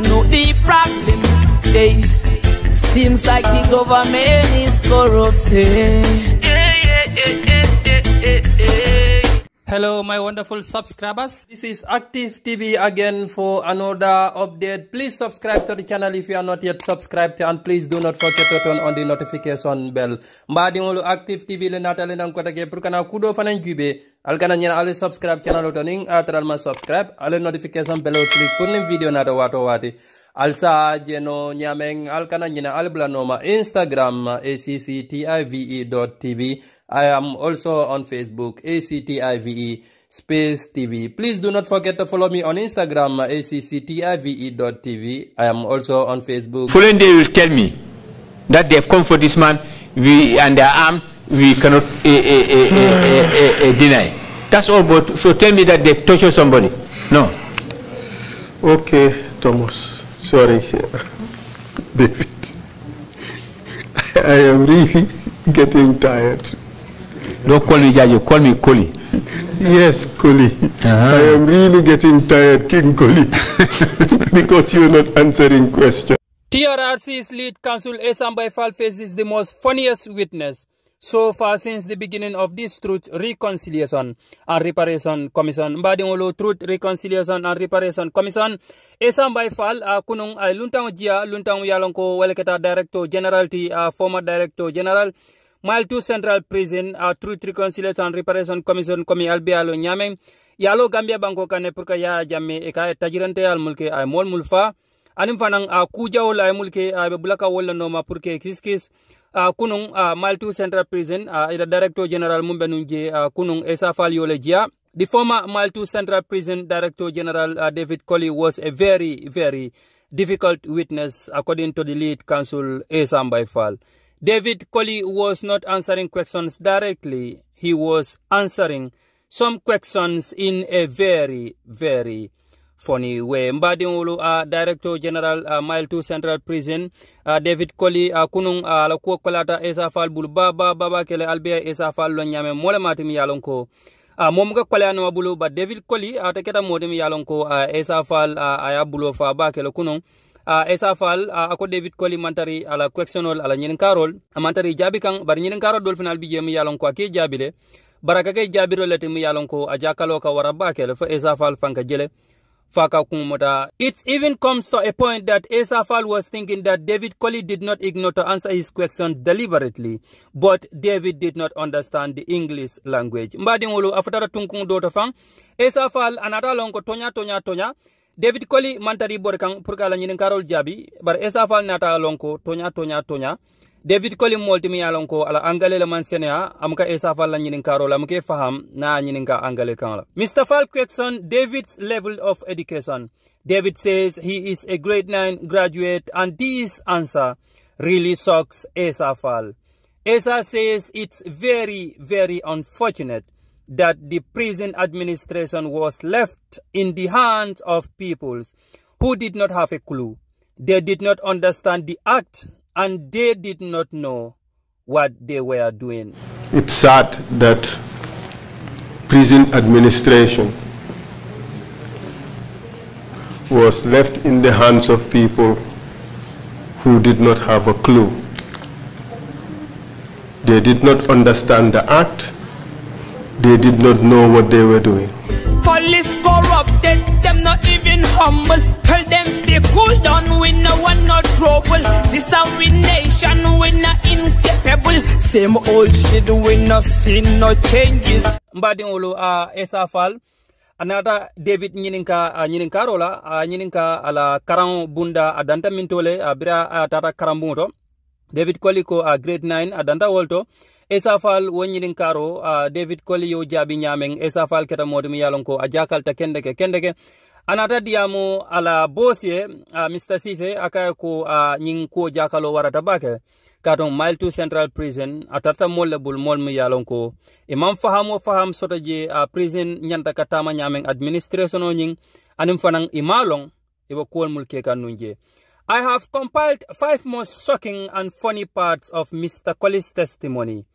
don't know the problem. Hey, seems like the government is corrupted. Hello, my wonderful subscribers. This is Active TV again for another update. Please subscribe to the channel if you are not yet subscribed and please do not forget to turn on the notification bell. Mbadi ngolu Active TV le natale nang kota ke purkana kudo fanan jube. Alkana nyana ale subscribe channel to ning atral ma subscribe ale notification bell click pour nim video nata wato wati. alsa jeno nyameng alkana nyina alblanoma instagram active.tv i am also on facebook active space tv please do not forget to follow me on instagram active.tv i am also on facebook. Following day will tell me that they have come for this man. We and their arm we cannot uh, uh, uh, deny. That's all but so tell me that they've tortured somebody. No. Okay thomas. Sorry, David. I am really getting tired. Don't call me Jajo, call me Colley. Yes, Colley. Uh -huh. I am really getting tired, King Colley, because you're not answering questions. TRRC's lead counsel Essa Mbye Faal faces the most funniest witness so far since the beginning of this Truth, Reconciliation and Reparation Commission. Mbadingolo Truth, Reconciliation and Reparation Commission. Esam by fall, uh, kunung ay luntang jia, luntang yalong ko Director General ti uh, former Director General 2 Central Prison, uh, Truth, Reconciliation and Reparation Commission komi albialo nyameng. Yalo Gambia banko kane purka ya jamme e ka tajirante al mulke ay mol mulfa. Anim fanang uh, kujawol ay mulke ay bulaka wala noma purke kiskis. uh, kunung uh, Maltu Central Prison uh, ida Director General mumbe nun je uh, kunung Esa jia The former Maltu Central Prison Director General uh, David Colley was a very, very difficult witness according to the lead counsel Esam Baifal. David Colley was not answering questions directly. He was answering some questions in a very, very funny way. mbadiŋolu uh, director general uh, mile 2 central prison uh, david koli uh, kunun uh, ala kuwo kolata esa fal bulu ba ba ba kele albeya esa fal lo nyame mole matim yalon ko uh, mom ga kwale anoma bulu ba david koli ata uh, keta modim yalon ko uh, esa fal uh, aya bulo fa ba kele kunun uh, esa fal uh, ako david koli mantari ala questionol ala ñinin karol mantari jabi kan bar ñinin karol dol final bi jemi yalon ko ke jabile baraka ke jabiro leti mi yalon ko a jakalo ka wara ba kele fo esa fal fanka jele. Faka Kumota. It even comes to a point that Essa Faal was thinking that David Colley did not ignore to answer his questions deliberately, but David did not understand the English language. Mbadingulu afatara tunkung dota fang, Esafal anata lonko tonya tonya tonya, David koli mantari borkang purkala ñinin karol jabi, bar Esafal nata lonko tonya tonya tonya, david koli molti mi yalon ko ala angale le man senea amka esa falla ñinin karol am ke faham na ñinin ka angale kan la mr fal question david's level of education. David says he is a grade 9 graduate and this answer really shocks esa fal esa says it's very very unfortunate that the prison administration was left in the hands of peoples who did not have a clue they did not understand the act and they did not know what they were doing. It's sad that prison administration was left in the hands of people who did not have a clue. They did not understand the act. They did not know what they were doing. Police corrupted, them not even humble. Tell them be cool down, we no one no trouble. This a we nation, we not incapable. Same old shit, we not see no changes. Mbadi ulu a uh, esafal. anata david ñininka a uh, ñininkarola a uh, ñininka ala karan bunda a danta mintole a bira a tata karambuŋo david koli ko a grade 9 a danta wolto esafal wonñinin karo. Uh, david koli yo jaabi ñamen esafal keta modum yalon ko a jakalta kendeke kendeke. Anata diyamu ala bosie uh, mr sise akaya ko uh, ñin kuwo jakalo warata bake. Katon mile to central prison a tarta molle bul mol yalon ko imam faham o faham soto je uh, prison ñanta ka tama ñamen administration o ñin anin fanan imalong ibo kuwol mul ke kan nunje I have compiled five most shocking and funny parts of Mr. Colley's testimony.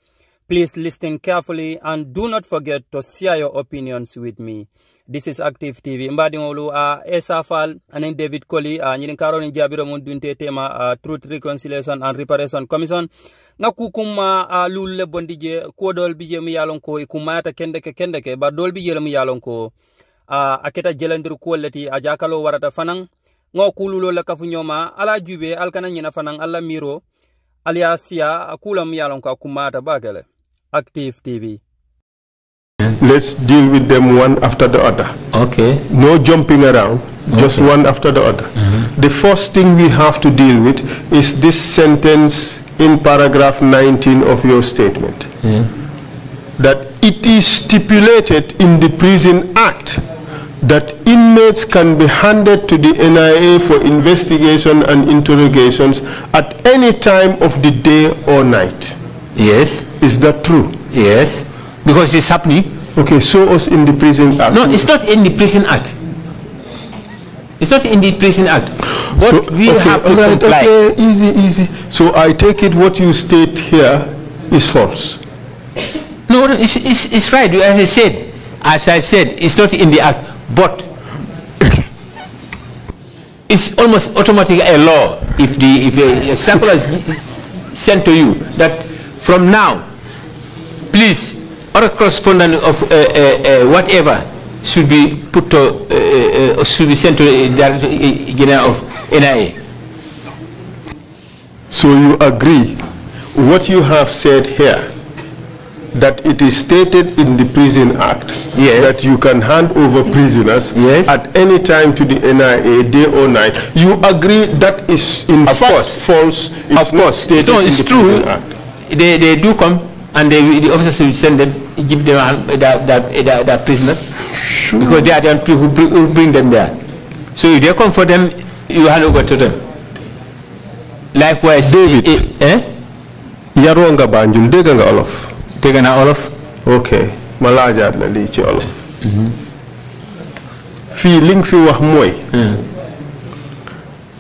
Please listen carefully and do not forget to share your opinions with me. This is Active TV. Mbadi ngolu a Essa Faal and David Colley a nyirin karo ni jabiro mun dunte tema a Truth Reconciliation and Reparation Commission nga kukuma a lulle bondi je ko dol bije mu yalon ko kumayata kende ke kende ke ba dol bije aketa jelandir ko lati a warata fanan ngo kululo la kafunyoma ala jube alkana nyina fanan alla miro aliya siya akula mu yalon ko kumata bakele Active TV. Let's deal with them one after the other. Okay. No jumping around, just one after the other. Mm-hmm. The first thing we have to deal with is this sentence in paragraph 19 of your statement. That it is stipulated in the Prison Act that inmates can be handed to the NIA for investigation and interrogations at any time of the day or night. Yes. Is that true? Yes. Because it's happening. Okay, show us in the Prison Act. No, it's not in the Prison Act. It's not in the Prison Act. But So, we okay, have to right, comply. Okay, easy, easy. So I take it what you state here is false. No, no, it's, it's, it's right. As I said, as I said, it's not in the act, but it's almost automatic a law if the if a, a is sent to you that from now, please, or correspondent of uh, uh, uh, whatever should be put to uh, uh, should be sent to the Director General of NIA. So you agree what you have said here that it is stated in the Prison Act Yes. that you can hand over prisoners Yes. at any time to the NIA, day or night. You agree that is in Of fact course. false. It's of course, stated no, in it's the true. Prison Act. They, they do come and they, the officers will send them, give them uh, the, the, the, the prisoner because they are the people who bring, who bring them there. So if they come for them, you hand over to them. Likewise, David. eh, eh, yaroo nga Banjul dégg nga olof. Dégg naa olof. ok ma laajaat la lii ci olof. fii li nga fi wax mooy.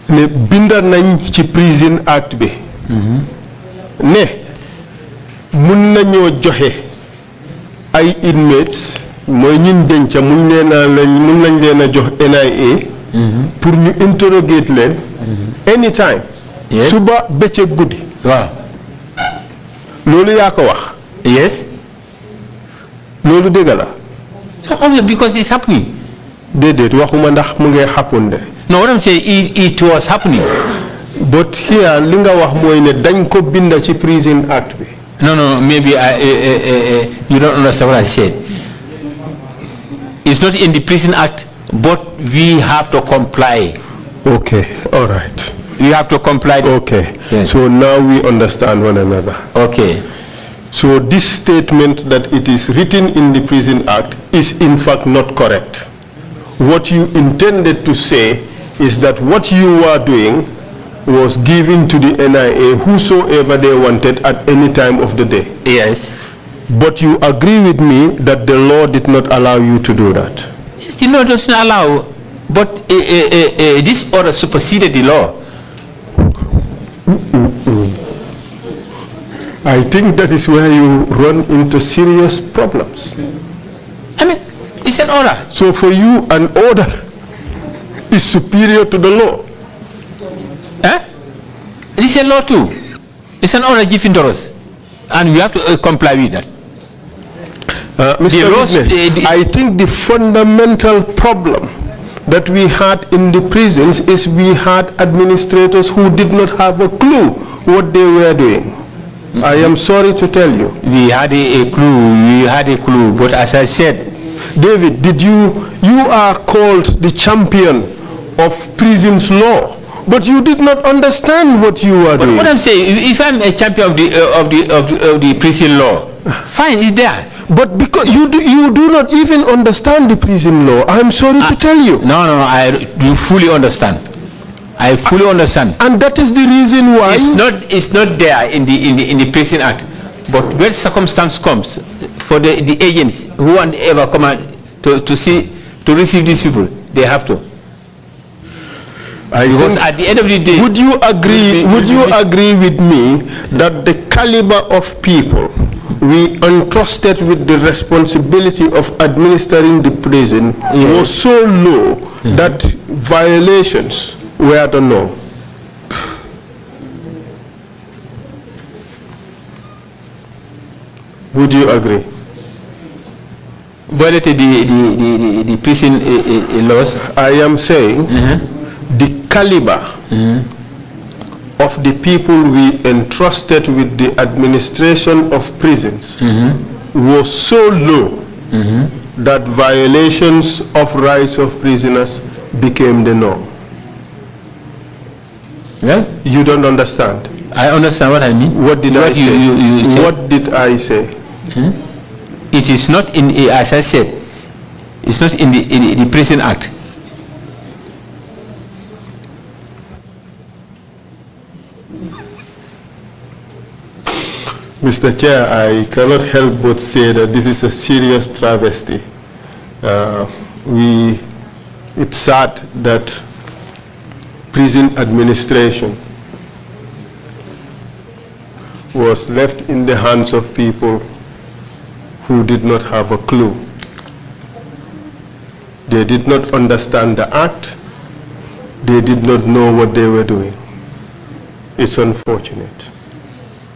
ne binda nañ ci Prison Act bi. ne mun nañoo joxe ay inmates mooy ñin denca mun leen a lañ mun nañ leen a jox NIA. pour ñu interrogate leen. anytime. Suba bëccëg guddi. waaw. loolu yaa ko wax. Yes. loolu dëgg la. No, obviously, because it's happening. déedéet waxuma ndax mu ngi happen de. No, what I'm saying, it, it was happening. but here li nga wax mooy ne dañ ko binda ci Prison Act bi. No, no, maybe I, uh, uh, uh, you don't understand what I said. It's not in the Prison Act, but we have to comply. okay all right. We have to comply. okay. Yes. so now we understand one another. Okay. So this statement that it is written in the Prison Act is in fact not correct. what you intended to say is that what you were doing was given to the NIA whosoever they wanted at any time of the day. Yes. But you agree with me that the law did not allow you to do that. The law doesn't allow, but uh, uh, uh, uh, this order superseded the law. I think that is where you run into serious problems. I mean, it's an order. So for you, an order is superior to the law. Huh? It's a law too. It's an order given to us, and we have to uh, comply with that. Uh, Mr. The Witness, the- the- I think the fundamental problem that we had in the prisons is we had administrators who did not have a clue what they were doing. I am sorry to tell you. We had a, a clue. We had a clue, but as I said, David, did you, you are called the champion of prisons law, but you did not understand what you are But doing. what I'm saying, if I'm a champion of the uh, of the of the, of the prison law, fine, it's there. But because you do, you do not even understand the prison law, I'm sorry to tell you. No, no, no, I do fully understand. I fully understand. And that is the reason why. It's not it's not there in the in the in the prison act, but when circumstance comes for the the agents who want ever come out to to see to receive these people, they have to. I Because at the end of the day, would you agree? Would be- Would you be- agree with me that the caliber of people we entrusted with the responsibility of administering the prison was so low mm. that violations were the norm. Would you agree? Violated the, the, the, the, prison uh, uh, laws. I am saying uh-huh. the caliber uh-huh. of the people we entrusted with the administration of prisons uh-huh. was so low that violations of rights of prisoners became the norm. Well, You don't understand. I understand what I mean. What did I you- say? you- you said. what did I say? It is not in, as I said, it's not in the, in the Prison Act. Mr. Chair, I cannot help but say that this is a serious travesty. Uh, we, it's sad that prison administration was left in the hands of people who did not have a clue. They did not understand the act. They did not know what they were doing. It's unfortunate.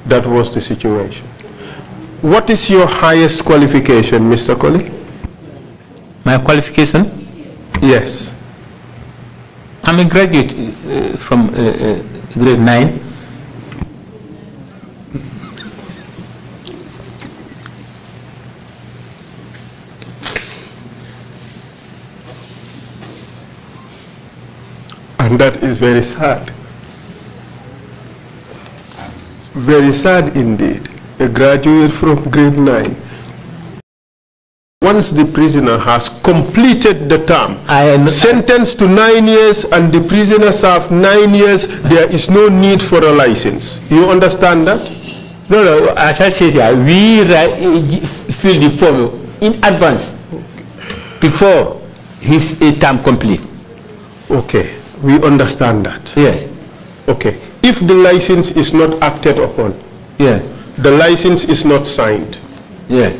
That was the situation. What is your highest qualification, Mr. Colley? My qualification, Yes. I'm a graduate uh, from uh, uh, grade 9. And that is very sad. Very sad indeed. A graduate from grade 9. Once the prisoner has completed the term, sentenced to nine years and the prisoner served nine years, there is no need for a license. You understand that? No, no, as I said, here, we uh, fill the form in advance before his uh, term complete. Okay, we understand that. Yes, Okay, if the license is not acted upon, yeah. the license is not signed, yes.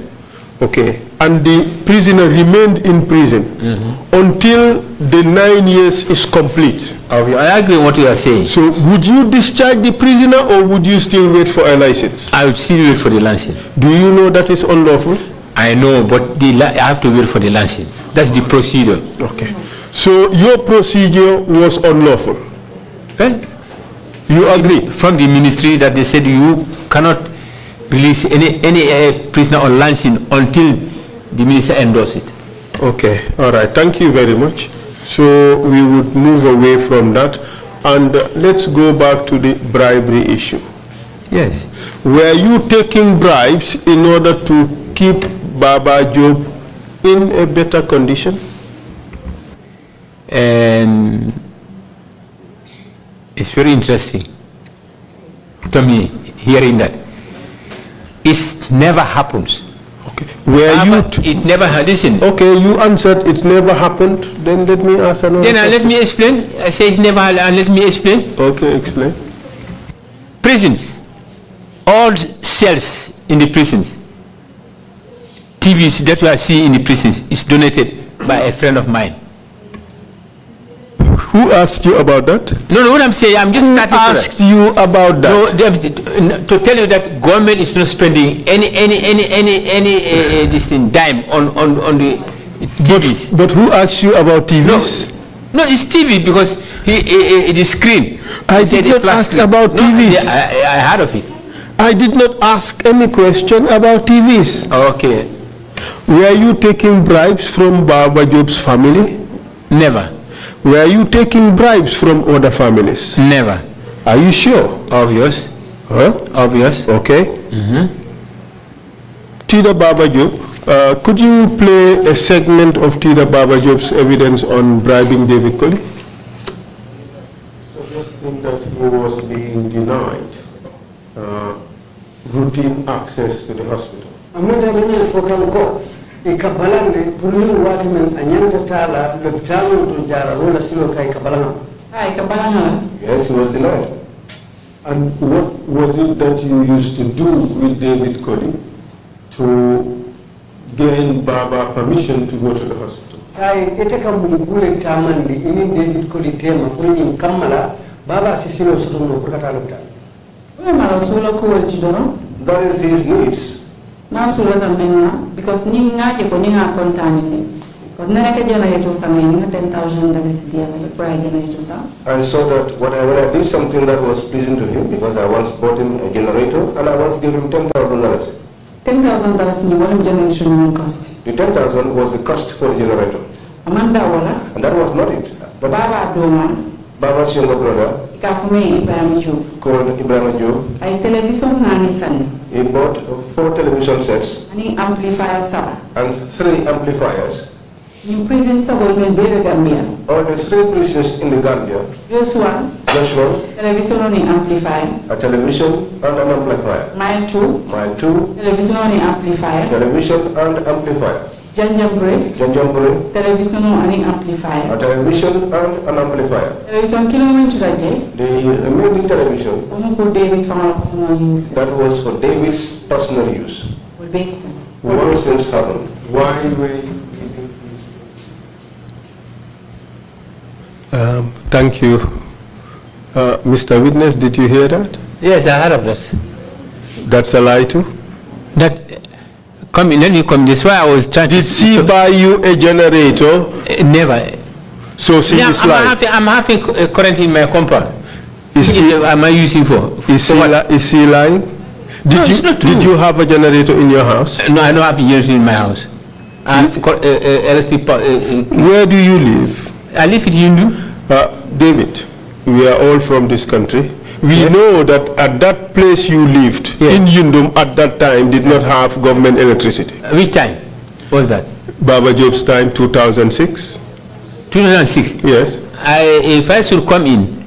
okay, and the prisoner remained in prison until the nine years is complete. Okay, I agree with what you are saying. So would you discharge the prisoner or would you still wait for a license? I will still wait for the license. Do you know that is unlawful? I know, but the, I have to wait for the license. That's the procedure. Okay. So your procedure was unlawful. Well, You agree? from the ministry that they said you cannot release any, any uh, prisoner on lancing until the minister endorse it. Okay, all right, thank you very much. So we would move away from that and let's go back to the bribery issue. Yes. Were you taking bribes in order to keep Baba Jobe in a better condition? And it's very interesting to me hearing that. It never happens. Okay. Were you, it never, ha- listen, okay, you answered it's never happened, then let me ask another then uh, let me explain. I say it never, ha- uh, let me explain. Okay, explain. prisons, all cells in the prisons, TVs that we are seeing in the prisons is donated by a friend of mine. Who asked you about that? No, no, what I'm saying, I'm just Who starting asked you about No, that? they- to tell you that government is not spending any, any, any, any, any, uh, this thing, dime on, on, on the TVs. But who asked you about TVs? No, no it's TV because he, uh, uh, the screen. I He did not ask screen. about No, TVs. yeah, I, I heard of it. I did not ask any question about TVs. Okay, Were you taking bribes from Baba Jobe's family? never, Were you taking bribes from other families? never. Are you sure? Obvious, Huh? obvious. Okay. Tida Baba Jobe, uh, could you play a segment of Tida Baba Jobe's evidence on bribing David Colley? Suggesting that he was being denied uh, routine access to the hospital. Amata bana fokal ko e ka balanne pour ni wati men a ñanta tala lopitalo to jara wala silo kay ka balanga Ay, kabalanga. Yes, he was denied. And what was it that you used to do with David Colley to gain Baba permission to go to the hospital. sai ite kam mum kule tamandi inin david koli tema pour ñin kammala baba si silo sotono pour kata lopital Ule mara sula ko wal chidoro. That is his needs. Na zamenga because ni ngake ko ni nga. Ko nana ka jana yeto sa ni nga 10000 dollars dia la pour jana yeto sa. I saw that when I, when I did something that was pleasing to him because I once bought him a generator and I once gave him $10,000. 10000 dollars ni wala generation ni cost. The 10,000 was the cost for the generator. Amanda wala And that was not it. But baba doma Baba's younger brother, ka fume Ibrahim Jobe. called Ibrahim Jobe, Ay television nani san. he bought four television sets Ani amplifier saba. and three amplifiers. Ni prison sa bol men bebe Gambia. All the three prisons in the Gambia, Jeshwang Jeshwang, television ni amplifier. a television and an amplifier. Mile 2 Mine two, television ni amplifier. television and amplifier. Janjambre Janjambure, television ni amplifier. a television and an amplifier. Television kilo men turaje. The remaining television, Omo ko David fanga ko no use. that was for David's personal use. Will be it. What things happened? Why were Um, thank you. Uh, Mr. Witness, did you hear that? Yes, I heard of that. That's a lie too? That come in, let me come. This why I was trying Did to. she so- buy you a generator? Uh, never. So she Yeah, is I'm lying. having, I'm having a current in my compound. Is she, Uh, Am I using for? is for she, li- is she lying? Did No, you it's not did you have a generator in your house? No, I don't have a generator in my house. I have uh, uh, electric power. Uh, uh, Where do you live? I live in Yundum. Uh, David, we are all from this country. We know that at that place you lived, Yeah. in Yundum at that time, did not have government electricity. Uh, Which time was that? Baba Jobe's time, 2006. 2006. Yes. I, if I should come in,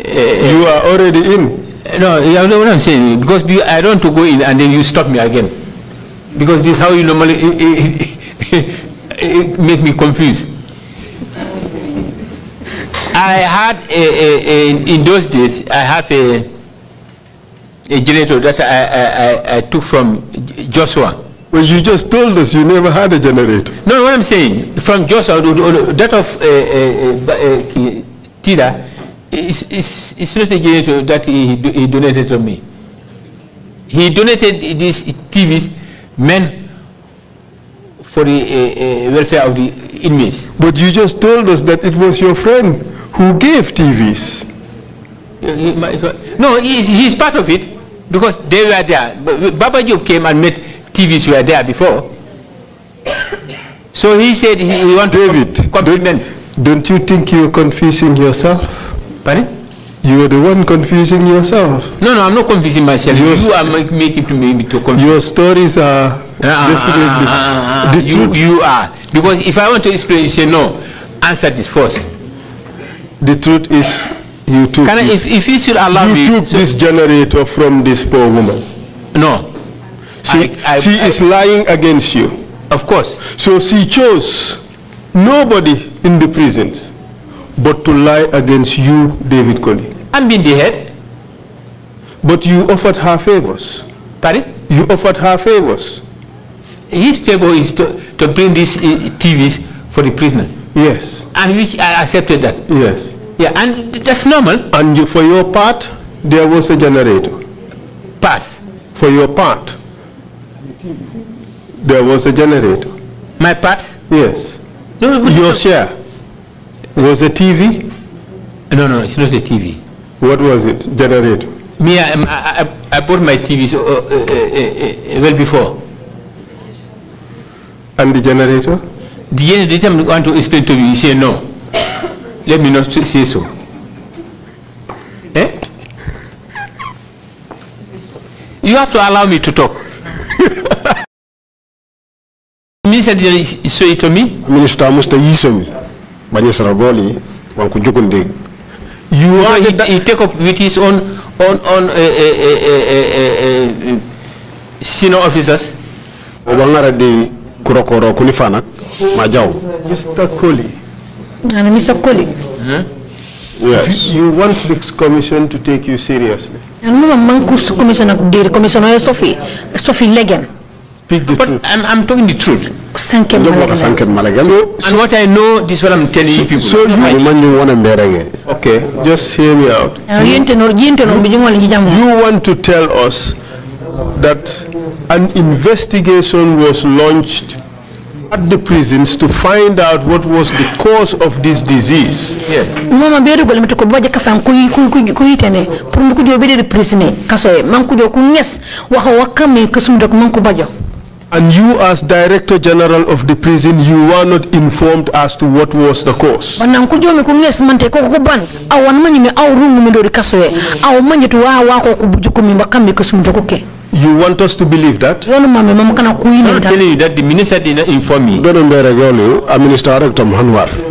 You are already in. no, you know what I'm saying? Because be- I don't want to go in and then you stop me again. Because this is how you normally make me confused. I had a, a, a, in those days, I have a, a generator that I, I, I, took from Jeshwang. Well, you just told us you never had a generator. No, what I'm saying, from Jeshwang, that of uh, uh, uh, uh, Tida, is, is, is not a generator that he, he donated to me. He donated these TVs meant for the uh, uh, welfare of the inmates. But you just told us that it was your friend who gave TVs. Uh, No, he is, part of it because they were there. Baba Jobe came and met TVs were there before. So he said he, he want David, to com- compliment. Don't you think you're confusing yourself? Pardon? You are the one confusing yourself. No, no, I'm not confusing myself. Yours- you are making to me to confuse. Your stories are Ah, definitely ah, ah, the you, truth. you are. Because if I want to explain, you say no. Answer this first. The truth is, you took Can I, this, if, if you should allow you me. took so- this generator from this poor woman. No. She, I- I- she is lying against you. Of course. So she chose nobody in the prisons but to lie against you, David Colley. I'm being the head. But you offered her favors. Pardon? You offered her favors. His favor is to, to bring these uh, TVs for the prisoners. Yes, And which I accepted that. yes. Yeah, and that's normal. And you, for your part, there was a generator. Pass. For your part, there was a generator. My part. Yes. No, no, Your share was a TV. no, no, it's not a TV. What was it? Generator. Me, I, I, I- bought my TV uh, uh, uh, uh, uh, well before. And the generator? The end, the time want to explain to you, you say no. Let me not say so. Eh? You have to allow me to talk. Minister me. minista musta yisomi bañi sara goli wanko jogunde You No, he, he take up with his own own own uh, uh, uh, uh, uh, uh, senior officers. o bangara de kurokoro kuni fanak ma jaw Mr. Colley. And Mr. Koli. yes You want this commission to take you seriously. And mama manku commissioner diri commissioner Sophie Sophie Legen. Speak the but truth. I'm, I'm talking the truth. Sankem Ndio malagala. kwa. And what I know, this is what I'm telling you people. So you, Ni manyu wana mberege. okay, just hear me out. Ah, no no jamu. You want to tell us that an investigation was launched at the prisons to find out what was the cause of this disease. Yes. Mama beru gol mito ko boje kafan ku ku ku ku yitene pour mu ko dio bede prisonnier kaso e man ko dio ku nges waxa wakame kusum dok man ko bajo. And you as Director General of the prison, you were not informed as to what was the cause. Banan ku jomi ku nges mante ko ko ban awan manyi me aw rungu mi do kaso e aw manyi to wa wa ko ku buju ko mi bakame kusum dok ke. You want us to believe that? Yono mama mama kana ku I'm yine not ta. telling you that the minister did not inform me. Dono mberege oli, a minister rectum hanwaf.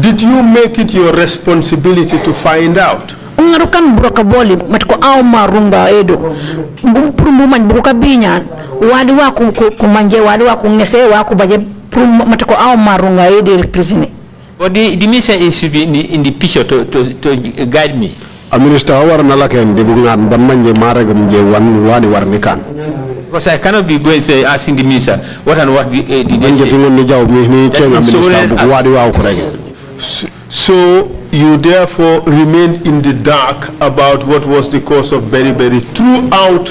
Did you make it your responsibility to find out? ngaru kan broka boli mat ko aw ma rumba edo bu pour mu man bu ko biñaan wadi wa ko ko ko manje wadi wa ko ngese wa ko baje pour mat ko aw ma runga edo prisonnier But the, the minister is should be in the, in the picture to, to, to guide me. A minister war na laken di bungan ban manje maragum je wan wani war ni kan. Because I cannot be going to asking the minister what and what the, eh, did they Manje say. tingon ni jaw mi ni That's minister bu wadi wa ko rege. So you therefore remain in the dark about what was the cause of beriberi throughout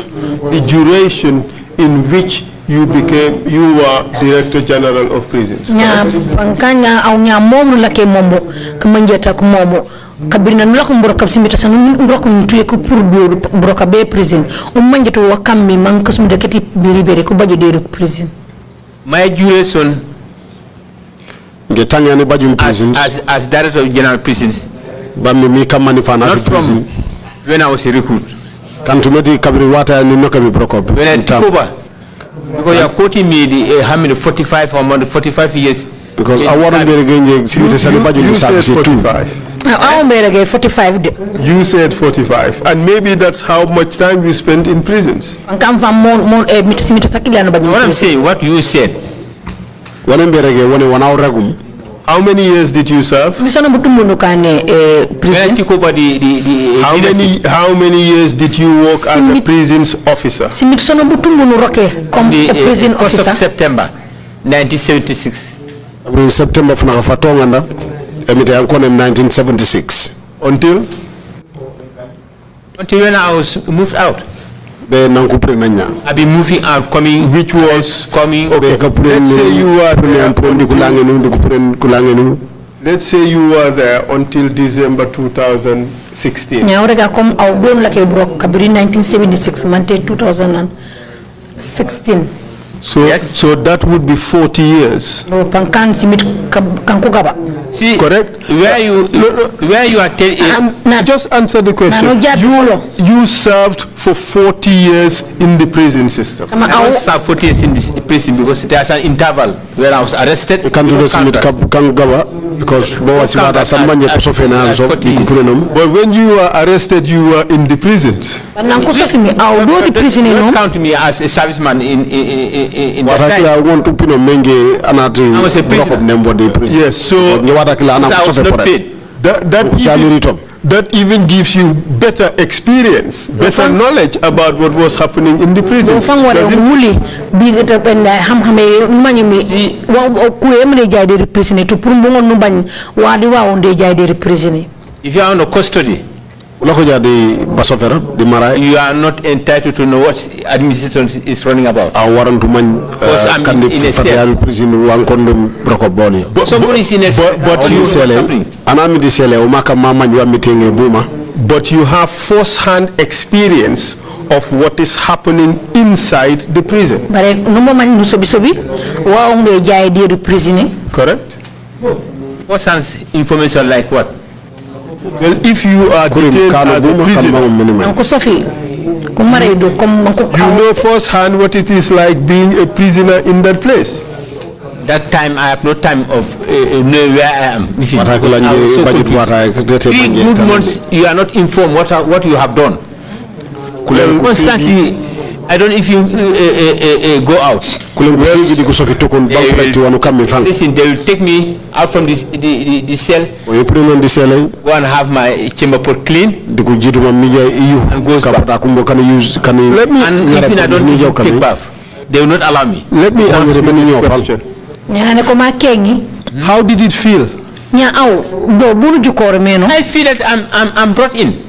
the duration in which you became, you were Director General of Prisons. nya pankanya aw nya mom la ke momo ko manje ta ko momo kabirna nula ko mboro kab simita sanu mboro ko tuye ko pour do broka be prison o manje to wakam mi man ko sum de keti biri bere ko bajo de prison My duration Nge tangani bajum as, prisons. as, as director general prisons, Bammi mi kamani fana not prison. from when I was a recruit. Kantumeti kabri wata ni noka mi brokop. When I took over, because you are quoting me the, uh, how many 45 or more than 45 years. Because I want to be again security sali You, you said service too. 45. aw mbere ge 45 de You said 45. And maybe that's how much time you spent in prisons. pankam fam mon mon e mita simita sakila no bajo What I'm saying, what you said, Wane mberege wane wana regum. How many years did you serve? misana butumbu no kane e prison the, the, the How many, how many years did you work as a prison officer? butumbu no roke comme uh, prison 1st of officer September 1976. Abri September funa ka fatonga nda. Emite yankone 1976. Until? Until when I was moved out. Be nankupre nanya. I've been moving out, coming, Which was, coming. Be ka pure let's say you were there pure ndi kulange nu ndi kupure kulange nu. let's say you were there until December 2016. ñawre ga comme aw don la ke brok kabiri 1976 mante 2016 So, Yes. so that would be 40 years. do pankan simit kab- kanko gaba See, Correct? Where you, where you are telling, Am- Just answer the question. no jab follow. You, you served for 40 years in the prison system. I was served 40 years in this prison because there's an interval where I was arrested. Kantu no do simit counter. kab because bo wasi wata san manje ko sofena so di kupure nom. But when you were arrested, you were in the prisons. nan ko sofi mi aw do di prison Don't no count me as a serviceman in, in, in, in, in that Wata time. kila won tupino menge anati I was a prisoner. brokop nembo di prison. Yes, so Nge wata kila ana So I ko was sofe not paid. that, that, even, that even gives you better experience, better knowledge about what was happening in the do prisons. fan wala doesn't it? wuli bi ta ben ham hame mani mi wa ku em le jay prison to pour mbongon no bañ wadi wa on de jay de prison If you are on a custody, Lako jadi basofera di marai. you are not entitled to know what administration is running about. a warantu man Because eh, I'm kandi in a cell. fatayal prison wankondum broko boli Somebody is in a but- but or you know sele something. anami di sele o maka mama wa meeting buma But you have first-hand experience of what is happening inside the prison, bare no mo man no sobi sobi wa on de jay de prison correct? What sounds information like what? Well, if you are kurim detained kano as a prisoner, mama minima nan ko sofi ko mare do comme man ko you know firsthand what it is like being a prisoner in that place. That time I have no time of uh, uh, knowing where I am. If you- I so confused. Three manje good months you are not informed what are, what you have done. kulen Constantly, I don't know if you uh, uh, uh, uh, uh go out. Listen, they will take me out from this, the, the, the cell. Go and have my chamber pot clean. And goes back. Let me, and even I don't take bath, they will not allow me. Let me answer your question. How did it feel? I feel that I'm, I'm, I'm brought in.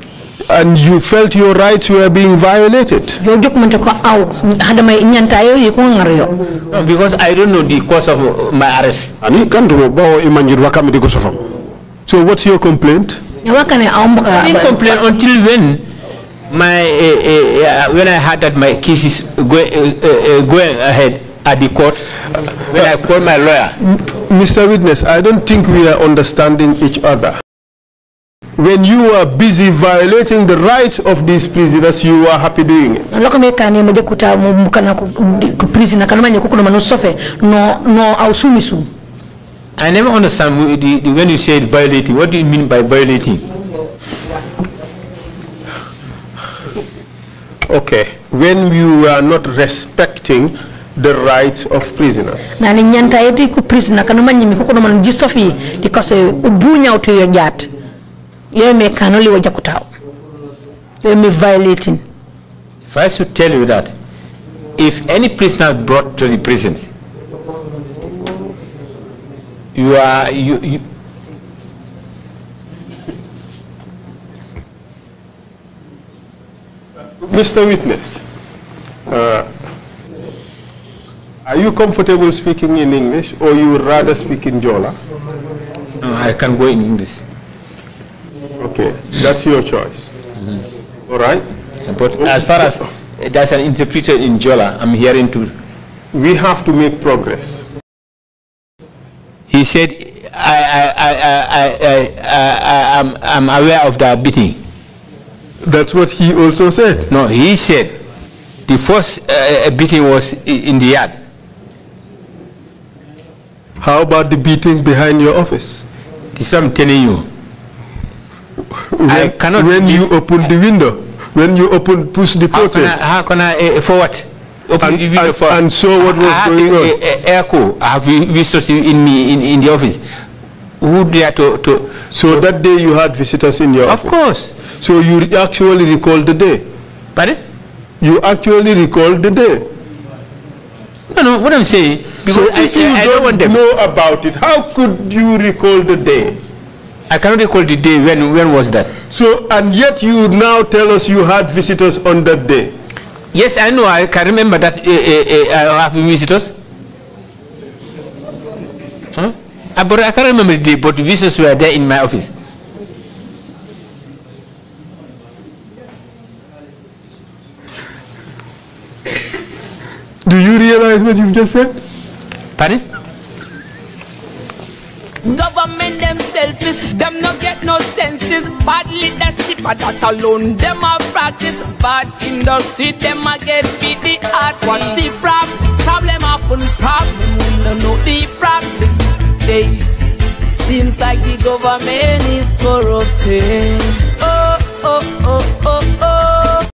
And you felt your rights were being violated. yo jok man ko aw hadama nyanta yo yi ko ngara yo No, because I don't know the cause of my arrest. ani kantumo bawo imanjir wakami di ko sofam So what's your complaint? ya wakane aw mboka I didn't complain until when my uh, uh, uh, when I heard that my case is going uh, going ahead at the court. When I called my lawyer, Mr. Witness, I don't think we are understanding each other when you are busy violating the rights of these prisoners you are happy doing it I never understand when you say violating. What do you mean by violating? Okay, when you are not respecting the rights of prisoners ko se bu nyawto yo jat yo me kanoli wa jakutaw yo me violating If I should tell you that, if any prisoner brought to the prisons, you are you, you Mr. Witness, uh, are you comfortable speaking in English or you would rather speak in Jola? no, I can go in English. Okay, that's your choice. Mm -hmm. All right? But as far as there's an interpreter in Jola, I'm hearing to. We have to make progress. He said, I, I, I, I, I, I, am I'm, I'm aware of the beating. That's what he also said. No, he said the first uh, uh beating was in the yard. How about the beating behind your office? This I'm telling you. I When, cannot when you open the window, when you open, push the How can curtain. I, how can I uh, for what? Open And- the window and- for- and saw ah, what was I have going eh, on. a- a- echo. I have visitors in me in, in the office. Who dare to, to So that day you had visitors in your office Of office. course. So you re- actually recall the day. Pardon? You actually recall the day. No, no. What I'm saying because So I, if you I, I don't don't them. know about it, how could you recall the day? I cannot recall the day when when was that. So, and yet you now tell us you had visitors on that day. Yes, I know. I can remember that uh, uh, uh, I have visitors. Huh? Uh, but I can't remember the day. But the visitors were there in my office. Do you realize what you've just said? Pardon? Government them selfish, them no get no senses. Bad leadership, but that alone them a practice. Bad industry, them a get feed the art. What's the problem? Problem happen, problem. We don't know the problem. They seems like the government is corrupted. Oh, oh, oh, oh